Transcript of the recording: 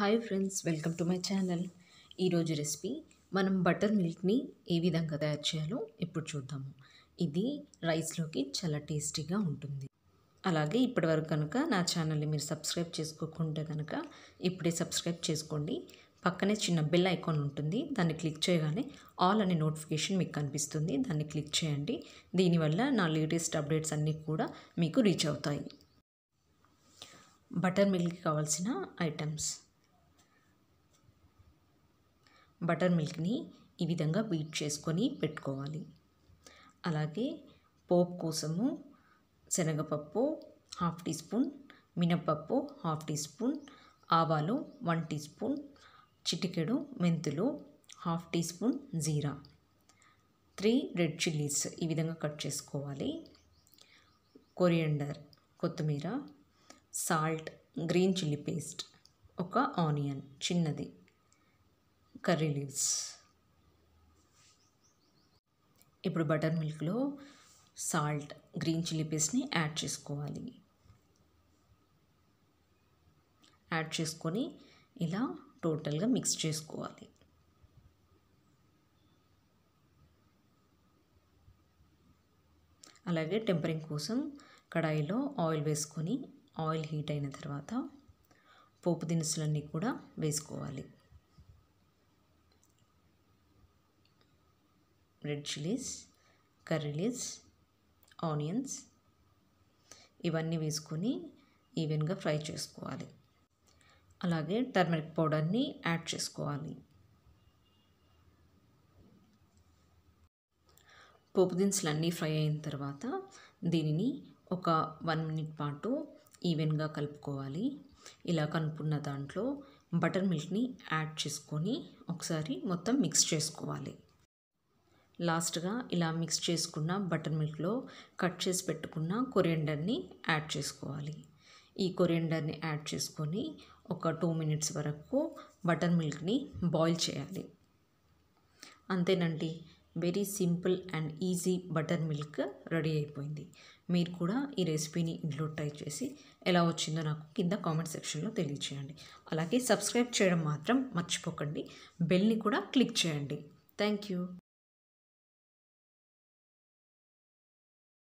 Hi friends welcome to my channel. ఈరోజు recipe మనం butter మిల్క్ని ఏ విధంగా తయారు చేయాలో ఇప్పుడు చూద్దాము. ఇది రైస్లోకి చాలా టేస్టీగా ఉంటుంది. అలాగే ఇప్పటివరకు కనుక నా ఛానల్ని మీరు సబ్స్క్రైబ్ చేసుకోకుంటే కనుక ఇప్పుడే సబ్స్క్రైబ్ చేసుకోండి. పక్కనే చిన్న బెల్ ఐకాన్ ఉంటుంది. దాన్ని క్లిక్ చేయగానే ఆల్ అనే నోటిఫికేషన్ మీకు కనిపిస్తుంది. దాన్ని క్లిక్ చేయండి. దీనివల్ల నా లేటెస్ట్ అప్డేట్స్ అన్నీ కూడా మీకు రీచ్ అవుతాయి. బటర్ మిల్క్ కావాల్సిన ఐటమ్స్ బటర్ మిల్క్ని ఈ విధంగా బీట్ చేసుకొని పెట్టుకోవాలి. అలాగే పోపు కోసము శనగపప్పు హాఫ్ టీ స్పూన్ మినప్పప్పు హాఫ్ టీ స్పూన్ ఆవాలు వన్ టీ స్పూన్ చిటికెడు మెంతులు హాఫ్ టీ స్పూన్ జీరా. త్రీ రెడ్ చిల్లీస్ ఈ విధంగా కట్ చేసుకోవాలి. కొరియండర్ కొత్తిమీర సాల్ట్ గ్రీన్ చిల్లీ పేస్ట్ ఒక ఆనియన్ చిన్నది. Curry leaves. ఇప్పుడు బటర్ మిల్క్లో సాల్ట్ గ్రీన్ చిల్లీ పేస్ట్ని యాడ్ చేసుకోవాలి. యాడ్ చేసుకొని ఇలా టోటల్గా మిక్స్ చేసుకోవాలి. అలాగే టెంపరింగ్ కోసం కడాయిలో ఆయిల్ వేసుకొని ఆయిల్ హీట్ అయిన తర్వాత పోపు దినుసులన్నీ కూడా వేసుకోవాలి. Red chillies curry leaves onions ఇవన్నీ వేసుకొని ఈవెన్గా ఫ్రై చేసుకోవాలి. అలాగే టర్మరిక్ పౌడర్ని యాడ్ చేసుకోవాలి. పోపు దినుసులు అన్నీ ఫ్రై అయిన తర్వాత దీనిని ఒక వన్ మినిట్ పాటు ఈవెన్గా కలుపుకోవాలి. ఇలా కలుపుకున్న దాంట్లో బటర్ మిల్క్ని యాడ్ చేసుకొని ఒకసారి మొత్తం మిక్స్ చేసుకోవాలి. లాస్ట్గా ఇలా మిక్స్ చేసుకున్న బటర్ మిల్క్లో కట్ చేసి పెట్టుకున్న కొరియండర్ని యాడ్ చేసుకోవాలి. ఈ కొరియండర్ని యాడ్ చేసుకొని ఒక టూ మినిట్స్ వరకు బటర్ మిల్క్ని బాయిల్ చేయాలి. అంతేనండి very simple and easy butter milk ready అయిపోయింది. మీరు కూడా ఈ రెసిపీని ఇంట్లో ట్రై చేసి ఎలా వచ్చిందో నాకు కింద కామెంట్ సెక్షన్లో తెలియచేయండి. అలాగే సబ్స్క్రైబ్ చేయడం మాత్రం మర్చిపోకండి. బెల్ని కూడా క్లిక్ చేయండి. Thank you.